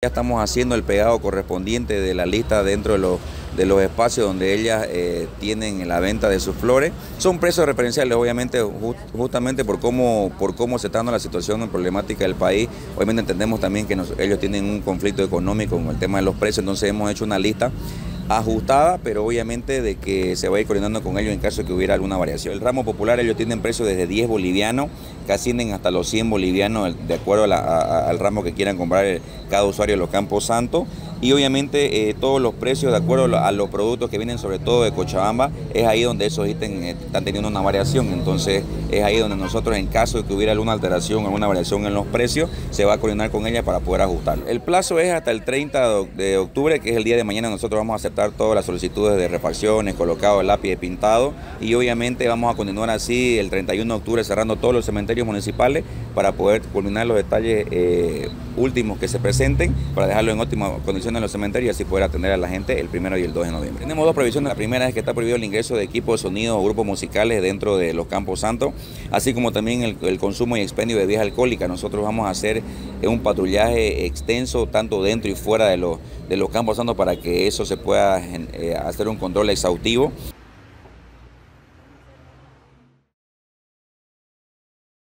Ya estamos haciendo el pegado correspondiente de la lista dentro de los, de los espacios donde ellas eh, tienen la venta de sus flores. Son precios referenciales, obviamente, justamente por cómo, por cómo se está dando la situación problemática del país. Obviamente entendemos también que ellos tienen un conflicto económico con el tema de los precios, entonces hemos hecho una lista ajustada, pero obviamente de que se va a ir coordinando con ellos en caso de que hubiera alguna variación. El ramo popular ellos tienen precios desde 10 bolivianos, que ascienden hasta los 100 bolivianos de acuerdo al ramo que quieran comprar cada usuario de los Campos Santos. Y obviamente eh, todos los precios de acuerdo a los productos que vienen sobre todo de Cochabamba, es ahí donde esos ítems eh, están teniendo una variación, entonces es ahí donde nosotros en caso de que hubiera alguna alteración, alguna variación en los precios, se va a coordinar con ella para poder ajustarlo. El plazo es hasta el 30 de octubre, que es el día de mañana, nosotros vamos a aceptar todas las solicitudes de refacciones, colocado lápiz pintado. Y obviamente vamos a continuar así el 31 de octubre cerrando todos los cementerios municipales para poder culminar los detalles eh, últimos que se presenten, para dejarlo en óptima condición en los cementerios y así poder atender a la gente el primero y el 2 de noviembre. Tenemos dos prohibiciones. La primera es que está prohibido el ingreso de equipos de sonido o grupos musicales dentro de los campos santos, así como también el, consumo y expendio de bebidas alcohólicas. Nosotros vamos a hacer un patrullaje extenso tanto dentro y fuera de los, de los campos santos para que eso se pueda eh, hacer un control exhaustivo.